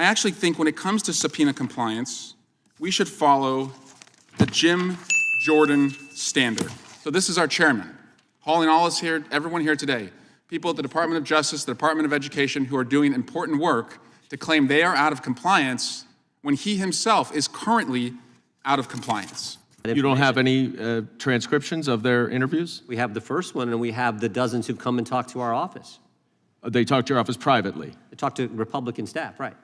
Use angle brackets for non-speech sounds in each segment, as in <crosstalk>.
I actually think when it comes to subpoena compliance, we should follow the Jim Jordan standard. So this is our chairman, hauling all us here, everyone here today, people at the Department of Justice, the Department of Education who are doing important work to claim they are out of compliance when he himself is currently out of compliance. You don't have any uh, transcriptions of their interviews? We have the first one, and we have the dozens who've come and talked to our office. Uh, They talked to your office privately, They talked to Republican staff, right?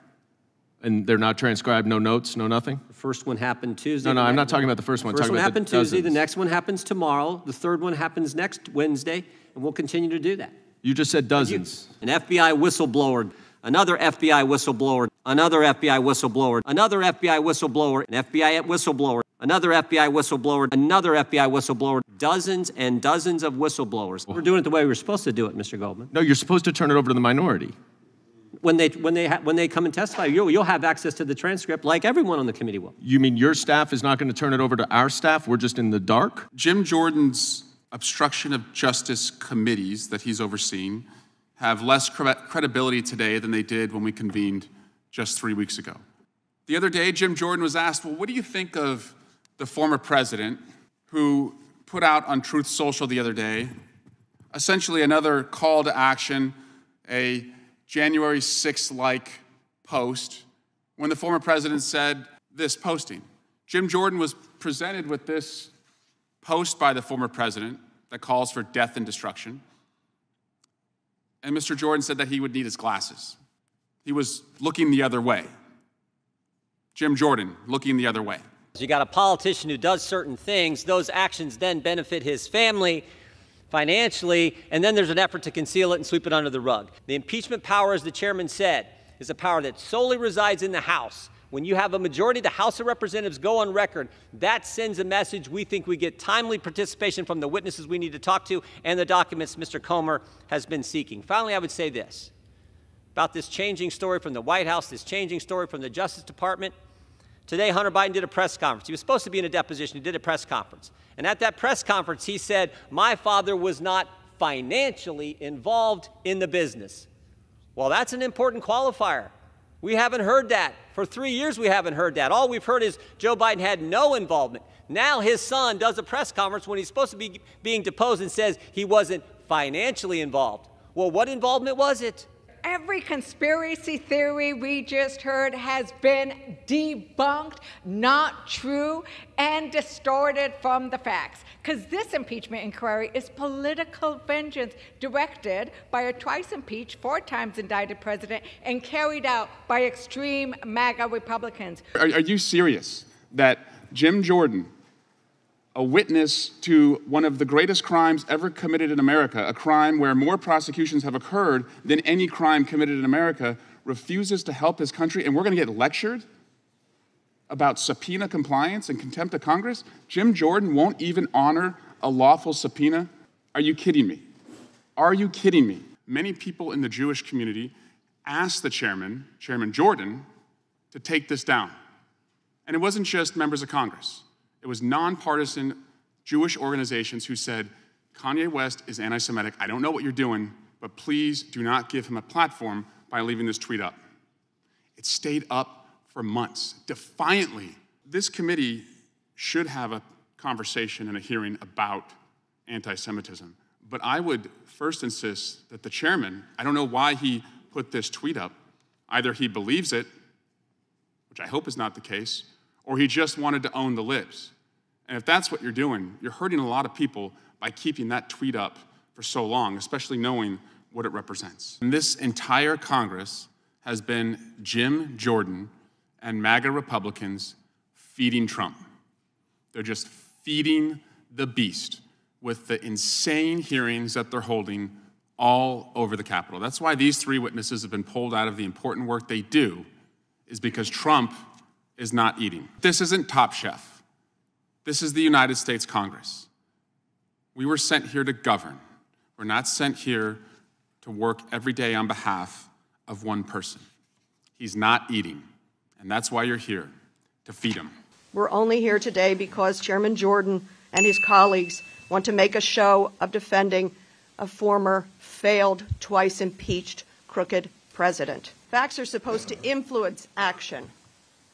And they're not transcribed, no notes, no nothing? The first one happened Tuesday. No, no, I'm not talking about the first one, I'm First one the happened Tuesday, the next one happens tomorrow, the third one happens next Wednesday, and we'll continue to do that. You just said dozens. An FBI whistleblower, another FBI whistleblower, another FBI whistleblower, another FBI whistleblower, an FBI whistleblower, another FBI whistleblower, another FBI whistleblower, dozens and dozens of whistleblowers. We're doing it the way we were supposed to do it, Mr. Goldman. No, you're supposed to turn it over to the minority. When they, when they, ha- when they come and testify, you'll, you'll have access to the transcript like everyone on the committee will. You mean your staff is not going to turn it over to our staff? We're just in the dark? Jim Jordan's obstruction of justice committees that he's overseen have less cre- credibility today than they did when we convened just three weeks ago. The other day, Jim Jordan was asked, Well, what do you think of the former president who put out on Truth Social the other day essentially another call to action, a January 6th like post, when the former president said this posting? Jim Jordan was presented with this post by the former president that calls for death and destruction. And Mr. Jordan said that he would need his glasses. He was looking the other way. Jim Jordan looking the other way. You got a politician who does certain things, those actions then benefit his family financially, and then there's an effort to conceal it and sweep it under the rug. The impeachment power, as the chairman said, is a power that solely resides in the House. When you have a majority the House of Representatives go on record, that sends a message. We think we get timely participation from the witnesses we need to talk to and the documents Mr. Comer has been seeking. Finally, I would say this about this changing story from the White House, this changing story from the Justice Department. Today, Hunter Biden did a press conference. He was supposed to be in a deposition. He did a press conference. And at that press conference, he said, My father was not financially involved in the business. Well, that's an important qualifier. We haven't heard that. For three years, we haven't heard that. All we've heard is Joe Biden had no involvement. Now his son does a press conference when he's supposed to be being deposed and says he wasn't financially involved. Well, what involvement was it? Every conspiracy theory we just heard has been debunked, not true, and distorted from the facts. Because this impeachment inquiry is political vengeance directed by a twice impeached, four times indicted president and carried out by extreme MAGA Republicans. Are, are you serious that Jim Jordan, a witness to one of the greatest crimes ever committed in America, a crime where more prosecutions have occurred than any crime committed in America, refuses to help his country and we're going to get lectured about subpoena compliance and contempt of Congress? Jim Jordan won't even honor a lawful subpoena? Are you kidding me? Are you kidding me? Many people in the Jewish community asked the chairman, Chairman Jordan, to take this down. And it wasn't just members of Congress, it was nonpartisan Jewish organizations who said, Kanye West is anti Semitic. I don't know what you're doing, but please do not give him a platform by leaving this tweet up. It stayed up for months, defiantly. This committee should have a conversation and a hearing about anti Semitism. But I would first insist that the chairman, I don't know why he put this tweet up. Either he believes it, which I hope is not the case, or he just wanted to own the libs. And if that's what you're doing, you're hurting a lot of people by keeping that tweet up for so long, especially knowing what it represents. And this entire Congress has been Jim Jordan and MAGA Republicans feeding Trump. They're just feeding the beast with the insane hearings that they're holding all over the Capitol. That's why these three witnesses have been pulled out of the important work they do, is because Trump is not eating. This isn't Top Chef. This is the United States Congress. We were sent here to govern. We're not sent here to work every day on behalf of one person. He's not eating, and that's why you're here, to feed him. We're only here today because Chairman Jordan and his colleagues want to make a show of defending a former, failed, twice impeached, crooked president. Facts are supposed to influence action.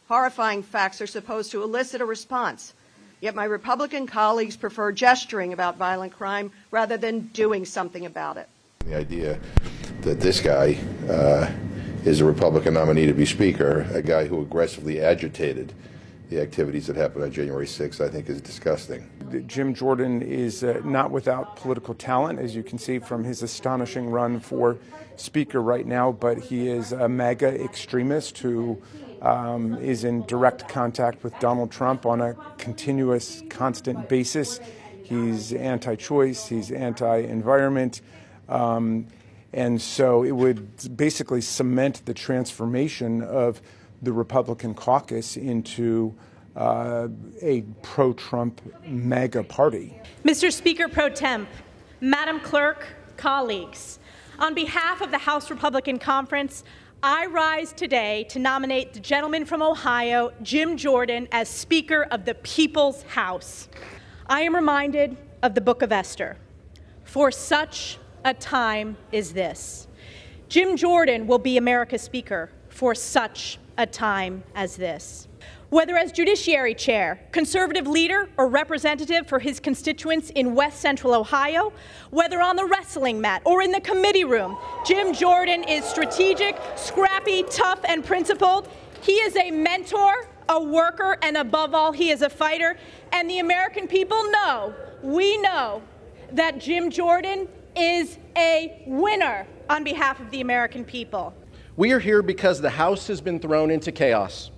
Horrifying facts are supposed to elicit a response. Yet my Republican colleagues prefer gesturing about violent crime rather than doing something about it. The idea that this guy uh, is a Republican nominee to be Speaker, a guy who aggressively agitated the activities that happened on January 6th, I think is disgusting. Jim Jordan is uh, not without political talent, as you can see from his astonishing run for Speaker right now, but he is a MAGA extremist who um, is in direct contact with Donald Trump on a continuous, constant basis. He's anti choice, he's anti environment. Um, and so it would basically cement the transformation of the Republican caucus into uh, a pro Trump MAGA party. Mr. Speaker Pro Temp, Madam Clerk, colleagues, on behalf of the House Republican Conference, I rise today to nominate the gentleman from Ohio, Jim Jordan, as Speaker of the People's House. I am reminded of the book of Esther. For such a time is this. Jim Jordan will be America's Speaker for such a time as this. Whether as Judiciary Chair, conservative leader, or representative for his constituents in West Central Ohio, whether on the wrestling mat or in the committee room, Jim Jordan is strategic, scrappy, tough, and principled. He is a mentor, a worker, and above all, he is a fighter. And the American people know, we know, that Jim Jordan is a winner on behalf of the American people. We are here because the House has been thrown into chaos.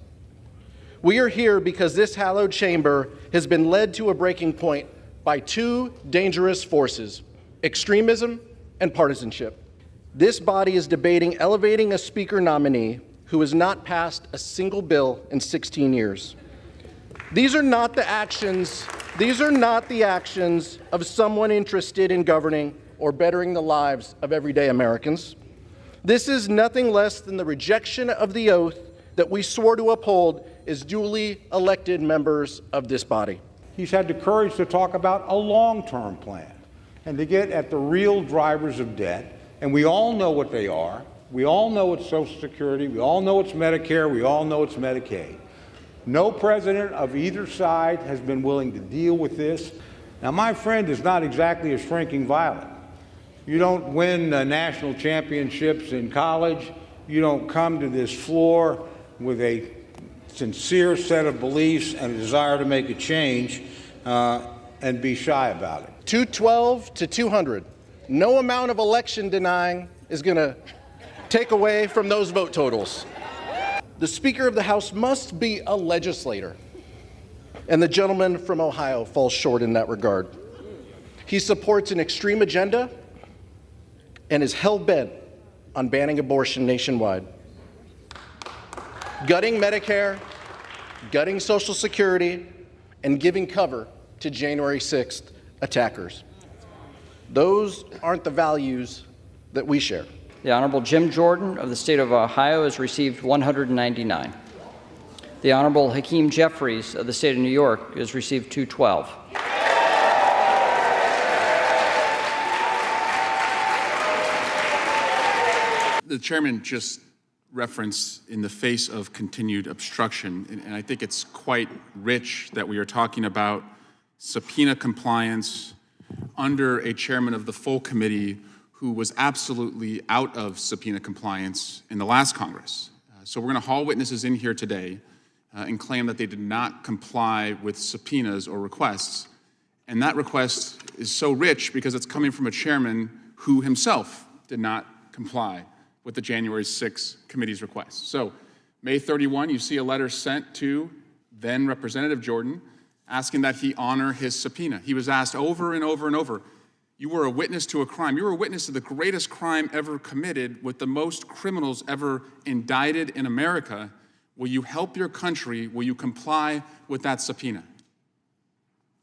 We are here because this hallowed chamber has been led to a breaking point by two dangerous forces extremism and partisanship. This body is debating elevating a speaker nominee who has not passed a single bill in 16 years. These are not the actions, these are not the actions of someone interested in governing or bettering the lives of everyday Americans. This is nothing less than the rejection of the oath that we swore to uphold as duly elected members of this body. He's had the courage to talk about a long term plan and to get at the real drivers of debt. And we all know what they are. We all know it's Social Security. We all know it's Medicare. We all know it's Medicaid. No president of either side has been willing to deal with this. Now, my friend is not exactly a shrinking violet. You don't win uh, national championships in college. You don't come to this floor with a sincere set of beliefs and a desire to make a change uh, and be shy about it. 212 to 200. No amount of election denying is going to take away from those vote totals. The Speaker of the House must be a legislator, and the gentleman from Ohio falls short in that regard. He supports an extreme agenda and is hell bent on banning abortion nationwide gutting Medicare, gutting Social Security, and giving cover to January 6th attackers. Those aren't the values that we share. The Honorable Jim Jordan of the state of Ohio has received 199. The Honorable Hakeem Jeffries of the state of New York has received 212. The chairman just reference in the face of continued obstruction. And, and, I think it's quite rich that we are talking about subpoena compliance under a chairman of the full committee who was absolutely out of subpoena compliance in the last Congress. Uh, so we're going to haul witnesses in here today uh, and claim that they did not comply with subpoenas or requests. And that request is so rich because it's coming from a chairman who himself did not comply with the January 6 committee's request. So, May 31, you see a letter sent to then Representative Jordan asking that he honor his subpoena. He was asked over and over and over, You were a witness to a crime. You were a witness to the greatest crime ever committed with the most criminals ever indicted in America. Will you help your country? Will you comply with that subpoena?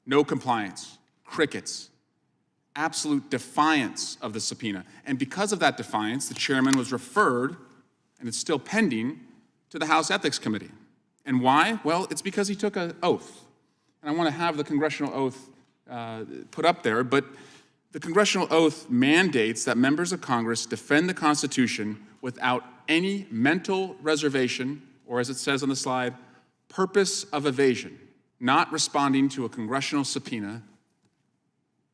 No compliance, crickets absolute defiance of the subpoena. And because of that defiance, the chairman was referred, and it's still pending, to the House Ethics Committee. And why? Well, it's because he took an oath. And I want to have the congressional oath uh, put up there, but The congressional oath mandates that members of Congress defend the Constitution without any mental reservation, or as it says on the slide, purpose of evasion, not responding to a congressional subpoena,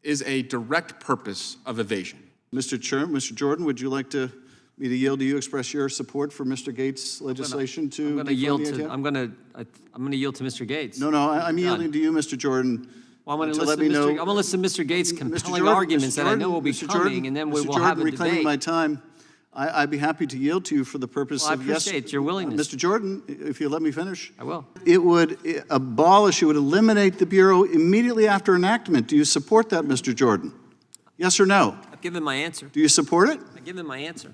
is a direct purpose of evasion. Mr. Chair, Mr. Jordan, would you like to me to yield to you, express your support for Mr. Gaetz' legislation to I'm going to yield to, I'm going to, I'm going to yield to Mr. Gaetz. No, no, I- I'm Done. yielding to you, Mr. Jordan. Well, I'm going to to let listen to me Mr. know- I'm going to listen to Mr. Gaetz' compelling Jordan- arguments Mr. that I know will be Jordan- coming, and then we Mr. will Jordan, have a reclaiming debate. my time, I, I'd be happy to yield to you for the purpose Well, of yes. I appreciate your willingness. Mr. Jordan, if you let me finish. I will. It would abolish, it would eliminate the Bureau immediately after enactment. Do you support that, Mr. Jordan? Yes or no? I've given my answer. Do you support it? I've given my answer.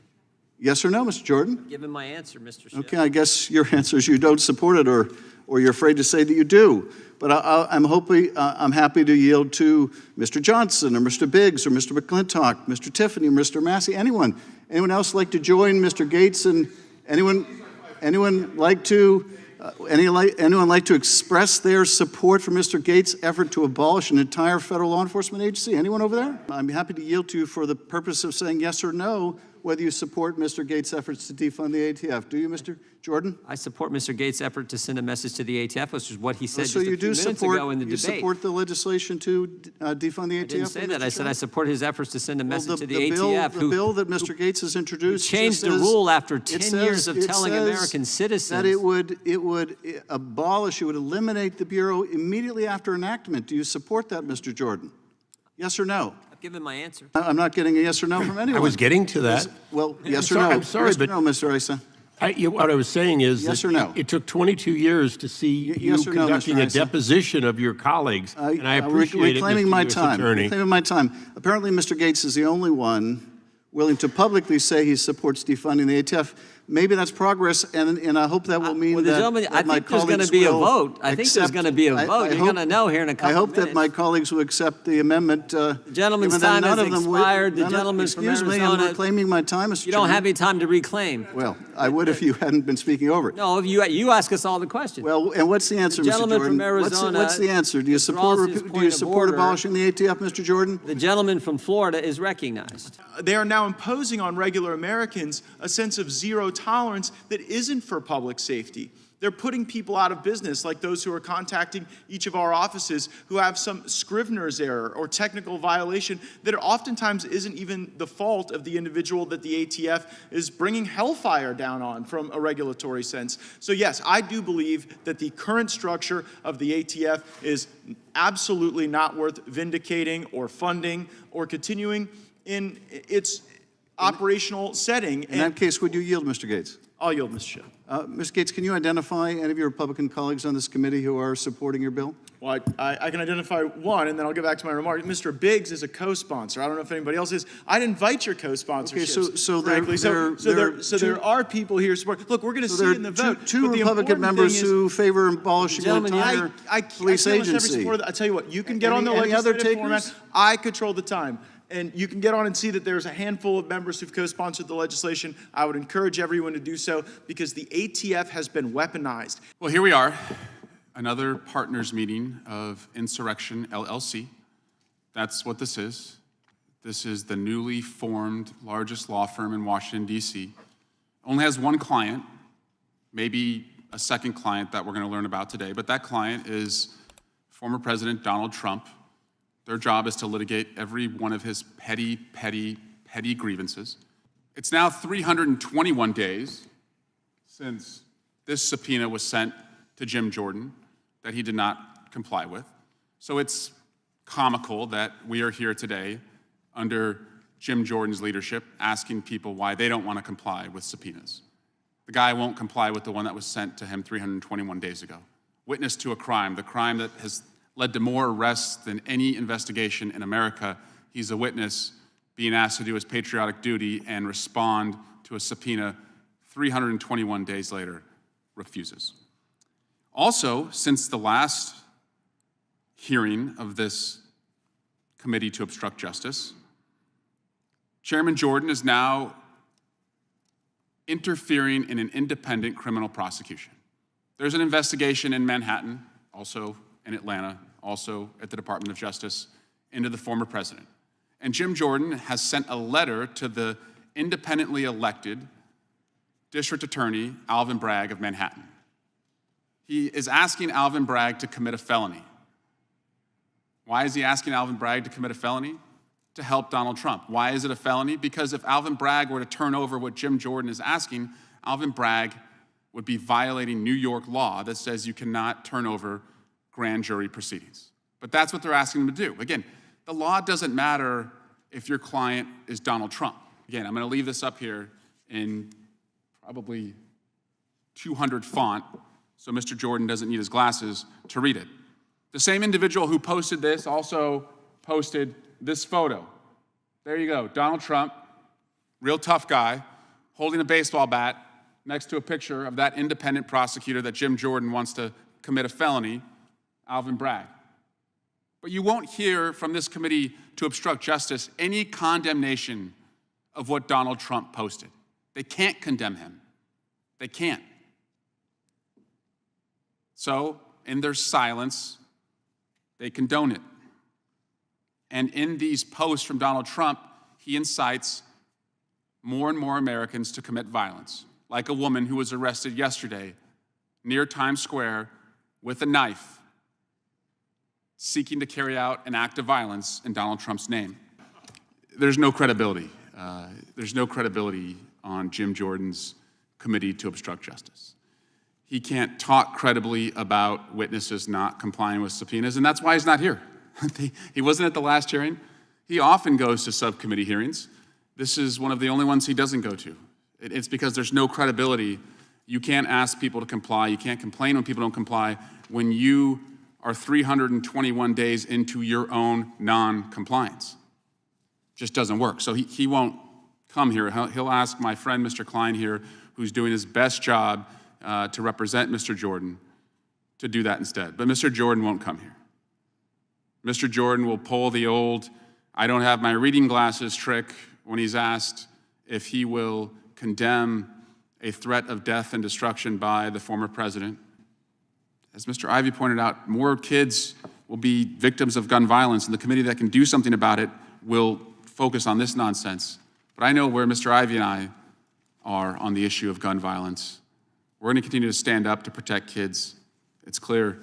Yes or no, Mr. Jordan? I've given my answer, Mr. Schiff. Okay, I guess your <laughs> answer is you don't support it, or, or you're afraid to say that you do. But I, I, I'm hoping, uh, I'm happy to yield to Mr. Johnson, or Mr. Biggs, or Mr. McClintock, Mr. Tiffany, Mr. Massey, anyone. Anyone else like to join Mr. Gaetz and anyone, anyone like to, uh, any, like, anyone like to express their support for Mr. Gaetz' effort to abolish an entire federal law enforcement agency? Anyone over there? I'm happy to yield to you for the purpose of saying yes or no whether you support Mr. Gaetz' efforts to defund the ATF. Do you, Mr. Jordan? I support Mr. Gaetz' effort to send a message to the ATF, which is what he said so just a you few do minutes support ago in the you debate. support the legislation to uh, defund the ATF? I didn't say that. I said I support his efforts to send a message well, to the, the, bill, ATF, the who, bill that Mr. Gaetz has introduced changed the says- rule after 10 says- years of telling American citizens that it would it would abolish, it would eliminate the bureau immediately after enactment. Do you support that, Mr. Jordan? Yes or no? I've given my answer. I- I'm not getting a yes or no from anyone. I was getting to that. Well, yes or sorry- no? I'm sorry, yes but- no, Mr. Issa? I, you, what I was saying is Yes that or no? it, it took 22 years to see you yes or no, conducting Mr. a Issa? deposition of your colleagues, and I uh, rec- appreciate reclaiming it, Mr. my U.S. time. Attorney. Reclaiming my time. Apparently, Mr. Gaetz is the only one willing to publicly say he supports defunding the ATF. Maybe that's progress, and, and I hope that will mean well, that, gentleman- that I my think there's gonna colleagues be a will vote. I think there's gonna be a vote. I You're hope- gonna know here in a I couple I hope that my colleagues will accept the amendment. Uh, The gentleman's time none has of them would- expired. The none of- gentleman from Excuse me, I'm reclaiming my time, Mr. You don't Chairman. have any time to reclaim. Well, I would if you hadn't been speaking over it. No, you, you ask us all the questions. Well, and what's the answer, The Mr. gentleman Jordan? from What's the- Arizona what's the answer? Do you support withdraws his repu- do you support abolishing the ATF, Mr. Jordan? the gentleman from Florida is recognized. They are now imposing on regular Americans a sense of zero tolerance that isn't for public safety. They're putting people out of business, like those who are contacting each of our offices who have some Scrivener's error or technical violation that oftentimes isn't even the fault of the individual that the ATF is bringing hellfire down on from a regulatory sense. So, yes, I do believe that the current structure of the ATF is absolutely not worth vindicating or funding or continuing in its operational setting. In that case, would you yield, Mr. Gaetz? I'll yield, Mr. Chair. Uh, Mr. Gaetz, can you identify any of your Republican colleagues on this committee who are supporting your bill? Well, I, I, I can identify one, and then I'll get back to my remark. Mr. Biggs is a co-sponsor. I don't know if anybody else is. I'd invite your co-sponsorships. Okay, so- so there- frankly. so, there- so, there there, are so two- there are people here support. Look, we're going to So see are in the two- vote. two the Republican members is- who favor abolishing the entire I, I, police I pretty much have every agency. support of that. I tell you what, you can get Any- on the any other legislative format. takers? I control the time. And you can get on and see that there's a handful of members who've co-sponsored the legislation. I would encourage everyone to do so because the ATF has been weaponized. Well, here we are, another partners meeting of Insurrection LLC. That's what this is. This is the newly formed largest law firm in Washington, D.C. Only has one client, maybe a second client that we're going to learn about today, but that client is former President Donald Trump. Their job is to litigate every one of his petty, petty, petty grievances. It's now 321 days since this subpoena was sent to Jim Jordan that he did not comply with. So it's comical that we are here today under Jim Jordan's leadership asking people why they don't want to comply with subpoenas. The guy won't comply with the one that was sent to him 321 days ago. Witness to a crime, the crime that has led to more arrests than any investigation in America. He's a witness being asked to do his patriotic duty and respond to a subpoena 321 days later, refuses. Also, since the last hearing of this committee to obstruct justice, Chairman Jordan is now interfering in an independent criminal prosecution. There's an investigation in Manhattan, also in Atlanta, also at the Department of Justice, into the former president. And Jim Jordan has sent a letter to the independently elected District Attorney Alvin Bragg of Manhattan. He is asking Alvin Bragg to commit a felony. Why is he asking Alvin Bragg to commit a felony? To help Donald Trump. Why is it a felony? Because if Alvin Bragg were to turn over what Jim Jordan is asking, Alvin Bragg would be violating New York law that says you cannot turn over grand jury proceedings. But that's what they're asking him to do. Again, the law doesn't matter if your client is Donald Trump. Again, I'm going to leave this up here in probably 200 font so Mr. Jordan doesn't need his glasses to read it. The same individual who posted this also posted this photo. There you go, Donald Trump, real tough guy, holding a baseball bat next to a picture of that independent prosecutor that Jim Jordan wants to commit a felony, Alvin Bragg. But you won't hear from this committee to obstruct justice any condemnation of what Donald Trump posted. They can't condemn him. They can't. So, in their silence, they condone it. And in these posts from Donald Trump, he incites more and more Americans to commit violence, like a woman who was arrested yesterday near Times Square with a knife seeking to carry out an act of violence in Donald Trump's name. There's no credibility. Uh, there's no credibility on Jim Jordan's committee to obstruct justice. He can't talk credibly about witnesses not complying with subpoenas, and that's why he's not here. <laughs> he wasn't at the last hearing. He often goes to subcommittee hearings. This is one of the only ones he doesn't go to. It's because there's no credibility. You can't ask people to comply. You can't complain when people don't comply when you are 321 days into your own non compliance. Just doesn't work. So he, he won't come here. He'll, he'll, ask my friend, Mr. Cline, here, who's doing his best job uh, to represent Mr. Jordan, to do that instead. But Mr. Jordan won't come here. Mr. Jordan will pull the old, I don't have my reading glasses trick when he's asked if he will condemn a threat of death and destruction by the former president. As Mr. Ivey pointed out, more kids will be victims of gun violence, and the committee that can do something about it will focus on this nonsense. But I know where Mr. Ivey and I are on the issue of gun violence. We're going to continue to stand up to protect kids. It's clear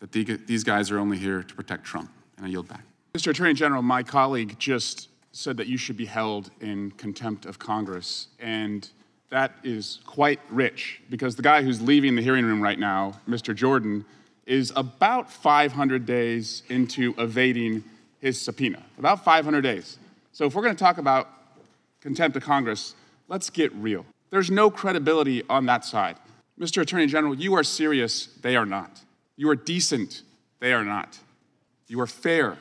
that these guys are only here to protect Trump. And I yield back. Mr. Attorney General, my colleague just said that you should be held in contempt of Congress. And that is quite rich because the guy who's leaving the hearing room right now, Mr. Jordan, is about 500 days into evading his subpoena. About 500 days. So if we're going to talk about contempt of Congress, let's get real. There's no credibility on that side. Mr. Attorney General, you are serious, they are not. You are decent, they are not. You are fair,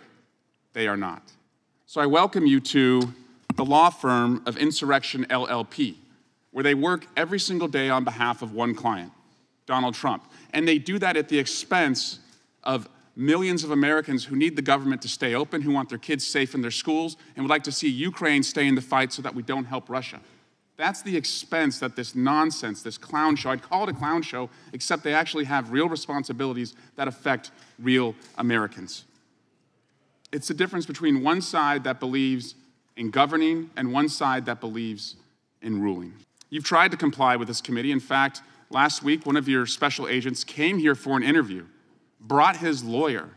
they are not. So I welcome you to the law firm of Insurrection LLP where they work every single day on behalf of one client, Donald Trump. And they do that at the expense of millions of Americans who need the government to stay open, who want their kids safe in their schools, and would like to see Ukraine stay in the fight so that we don't help Russia. That's the expense that this nonsense, this clown show, I'd call it a clown show, except they actually have real responsibilities that affect real Americans. It's the difference between one side that believes in governing and one side that believes in ruling. You've tried to comply with this committee. In fact, last week, one of your special agents came here for an interview, brought his lawyer,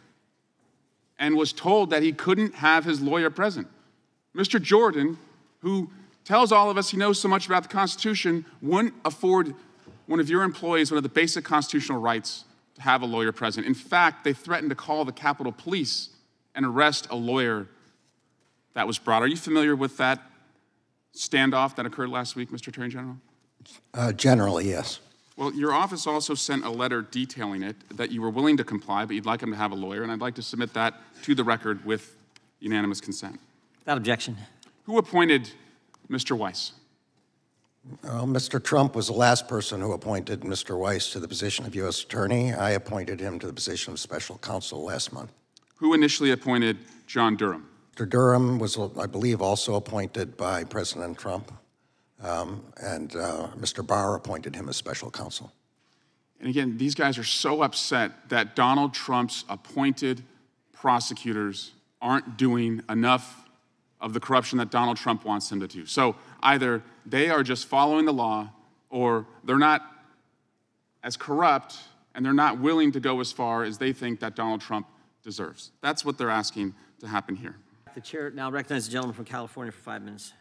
and was told that he couldn't have his lawyer present. Mr. Jordan, who tells all of us he knows so much about the Constitution, wouldn't afford one of your employees one of the basic constitutional rights to have a lawyer present. In fact, they threatened to call the Capitol Police and arrest a lawyer that was brought. Are you familiar with that standoff that occurred last week, Mr. Attorney General? Uh, generally, yes. Well, your office also sent a letter detailing it that you were willing to comply, but you'd like him to have a lawyer, and I'd like to submit that to the record with unanimous consent. Without objection. Who appointed Mr. Weiss? Well, Mr. Trump was the last person who appointed Mr. Weiss to the position of U.S. Attorney. I appointed him to the position of Special Counsel last month. Who initially appointed John Durham? Mr. Durham was, I believe, also appointed by President Trump, um, and uh, Mr. Barr appointed him as special counsel. And again, these guys are so upset that Donald Trump's appointed prosecutors aren't doing enough of the corruption that Donald Trump wants them to do. So either they are just following the law or they're not as corrupt and they're not willing to go as far as they think that Donald Trump deserves. That's what they're asking to happen here. The chair now recognizes the gentleman from California for five minutes.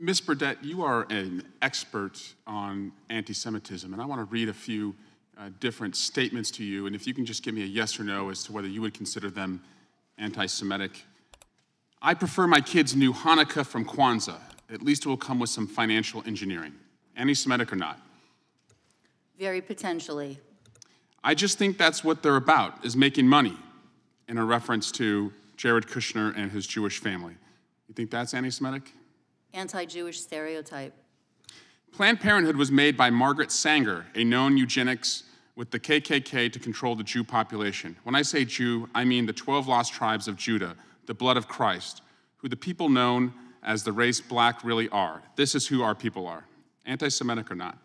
Ms. Burdett, you are an expert on anti Semitism, and I want to read a few uh, different statements to you, and if you can just give me a yes or no as to whether you would consider them anti Semitic. I prefer my kids' new Hanukkah from Kwanzaa. At least it will come with some financial engineering. Anti Semitic or not? Very potentially. I just think that's what they're about, is making money, in a reference to Jared Kushner and his Jewish family. You think that's anti Semitic? Anti Jewish stereotype. Planned Parenthood was made by Margaret Sanger, a known eugenics with the KKK to control the Jew population. When I say Jew, I mean the 12 lost tribes of Judah, the blood of Christ, who the people known as the race black really are. This is who our people are. Anti Semitic or not?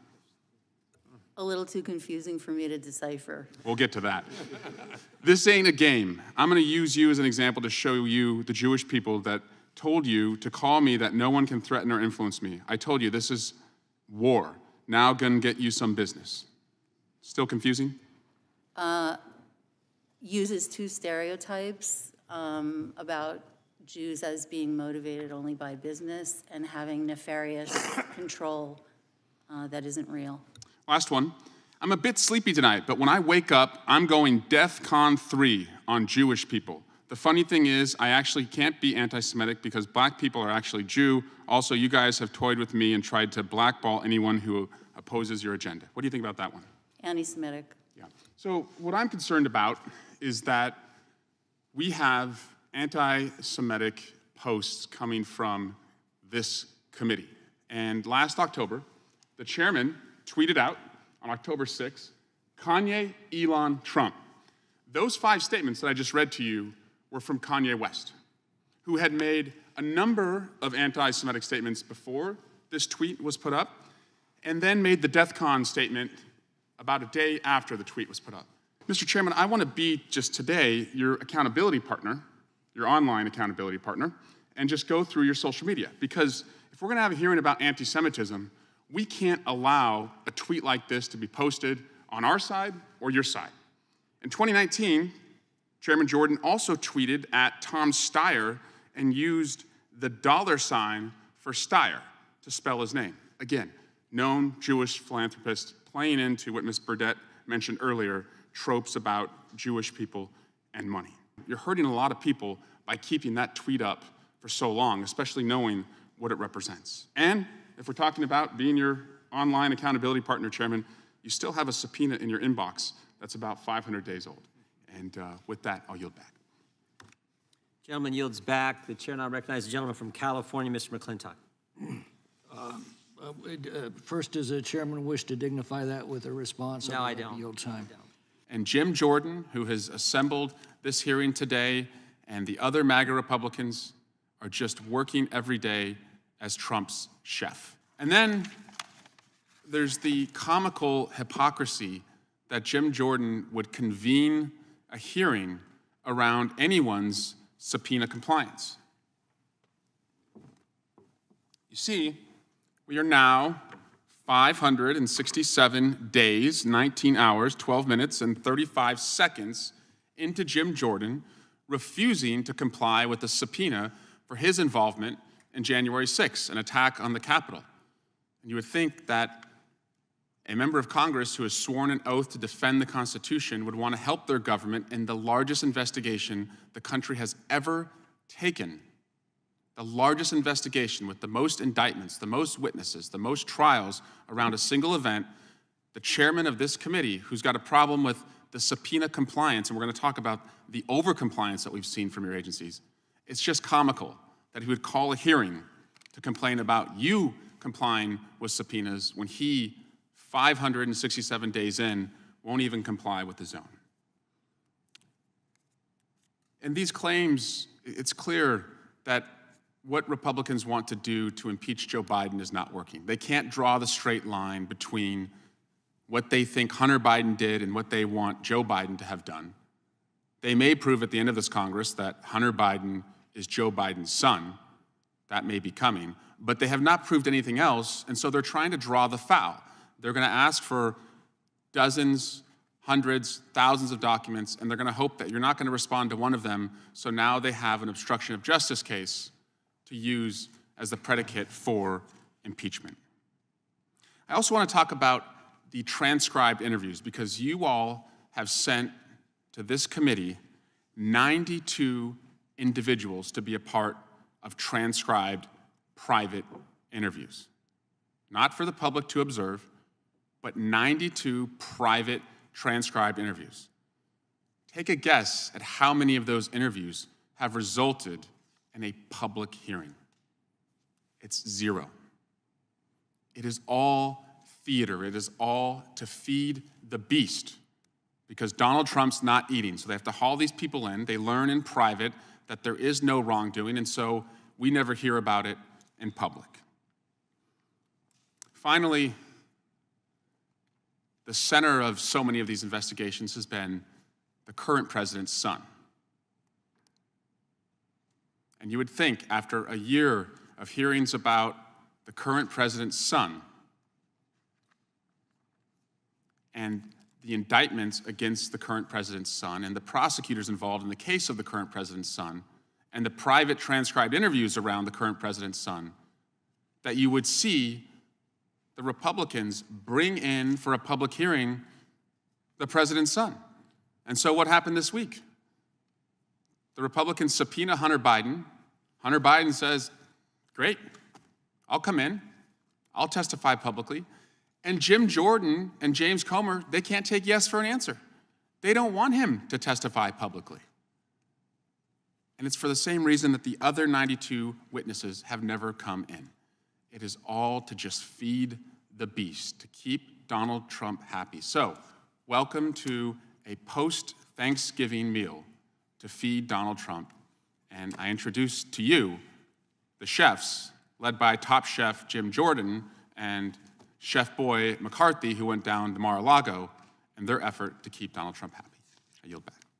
A little too confusing for me to decipher. We'll get to that. this ain't a game. I'm going to use you as an example to show you the Jewish people that told you to call me that no one can threaten or influence me. I told you this is war. Now gonna get you some business. Still confusing? Uh, uses two stereotypes um, about Jews as being motivated only by business and having nefarious control uh, that isn't real. Last one. I'm a bit sleepy tonight, but when I wake up, I'm going DEF CON 3 on Jewish people. The funny thing is, I actually can't be anti Semitic because black people are actually Jew. Also, you guys have toyed with me and tried to blackball anyone who opposes your agenda. What do you think about that one? Anti Semitic. Yeah. So, what I'm concerned about is that we have anti Semitic posts coming from this committee. And last October, the chairman tweeted out on October 6th Kanye, Elon, Trump. Those five statements that I just read to you were from Kanye West, who had made a number of anti Semitic statements before this tweet was put up, and then made the DEF CON statement about a day after the tweet was put up. Mr. Chairman, I want to be just today your accountability partner, your online accountability partner, and just go through your social media. Because if we're going to have a hearing about anti Semitism, we can't allow a tweet like this to be posted on our side or your side. In 2019, Chairman Jordan also tweeted at Tom Steyer and used the dollar sign for Steyer to spell his name. Again, known Jewish philanthropist playing into what Ms. Burdett mentioned earlier tropes about Jewish people and money. You're hurting a lot of people by keeping that tweet up for so long, especially knowing what it represents. And if we're talking about being your online accountability partner, Chairman, you still have a subpoena in your inbox that's about 500 days old. And uh, with that, I'll yield back. Gentleman yields back. The chair now recognizes the gentleman from California, Mr. McClintock. Uh, uh, First, does the chairman wish to dignify that with a response? No, I don't. Yield time. And Jim Jordan, who has assembled this hearing today, and the other MAGA Republicans are just working every day as Trump's chef. And then there's the comical hypocrisy that Jim Jordan would convene a hearing around anyone's subpoena compliance. You see, we are now 567 days, 19 hours, 12 minutes, and 35 seconds into Jim Jordan refusing to comply with the subpoena for his involvement in January 6, an attack on the Capitol. And you would think that a member of Congress who has sworn an oath to defend the Constitution would want to help their government in the largest investigation the country has ever taken. The largest investigation with the most indictments, the most witnesses, the most trials around a single event. The chairman of this committee, who's got a problem with the subpoena compliance, and we're going to talk about the overcompliance that we've seen from your agencies, it's just comical that he would call a hearing to complain about you complying with subpoenas when he 567 days in, won't even comply with his own. And these claims, it's clear that what Republicans want to do to impeach Joe Biden is not working. They can't draw the straight line between what they think Hunter Biden did and what they want Joe Biden to have done. They may prove at the end of this Congress that Hunter Biden is Joe Biden's son, that may be coming, but they have not proved anything else, and so they're trying to draw the foul. They're going to ask for dozens, hundreds, thousands of documents, and they're going to hope that you're not going to respond to one of them, so now they have an obstruction of justice case to use as the predicate for impeachment. I also want to talk about the transcribed interviews because you all have sent to this committee 92 individuals to be a part of transcribed private interviews. Not for the public to observe, but 92 private transcribed interviews. Take a guess at how many of those interviews have resulted in a public hearing. It's zero. It is all theater, it is all to feed the beast because Donald Trump's not eating. So they have to haul these people in. They learn in private that there is no wrongdoing, and so we never hear about it in public. Finally, the center of so many of these investigations has been the current president's son. And you would think, after a year of hearings about the current president's son and the indictments against the current president's son and the prosecutors involved in the case of the current president's son and the private transcribed interviews around the current president's son, that you would see the Republicans bring in for a public hearing the president's son. And so, what happened this week? The Republicans subpoena Hunter Biden. Hunter Biden says, Great, I'll come in, I'll testify publicly. And Jim Jordan and James Comer, they can't take yes for an answer. They don't want him to testify publicly. And it's for the same reason that the other 92 witnesses have never come in. It is all to just feed the beast, to keep Donald Trump happy. So, welcome to a post Thanksgiving meal to feed Donald Trump. And I introduce to you the chefs, led by top chef Jim Jordan and Chef Boy McCarthy, who went down to Mar a Lago, and their effort to keep Donald Trump happy. I yield back.